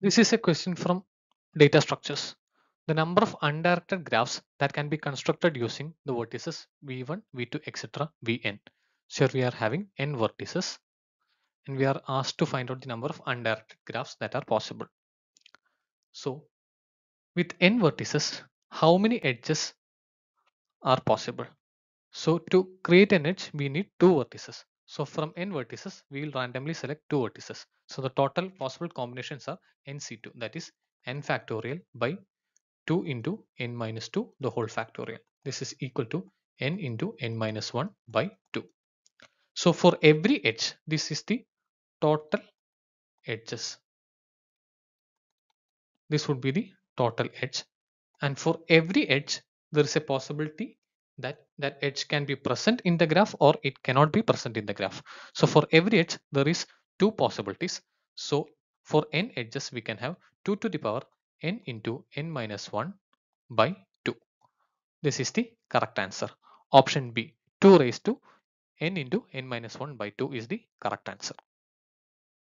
This is a question from data structures. The number of undirected graphs that can be constructed using the vertices v1, v2, etc. vn. So here we are having n vertices and we are asked to find out the number of undirected graphs that are possible. So with n vertices, how many edges are possible? So to create an edge, we need two vertices. So from n vertices, we will randomly select two vertices. So the total possible combinations are nc2 that is n factorial by 2 into n minus 2 the whole factorial. This is equal to n into n minus 1 by 2. So for every edge, this is the total edges. This would be the total edge. And for every edge, there is a possibility that that edge can be present in the graph or it cannot be present in the graph. So for every edge, there is two possibilities. So for n edges, we can have 2 to the power n into n minus 1 by 2. This is the correct answer. Option B, 2 raised to n into n minus 1 by 2 is the correct answer.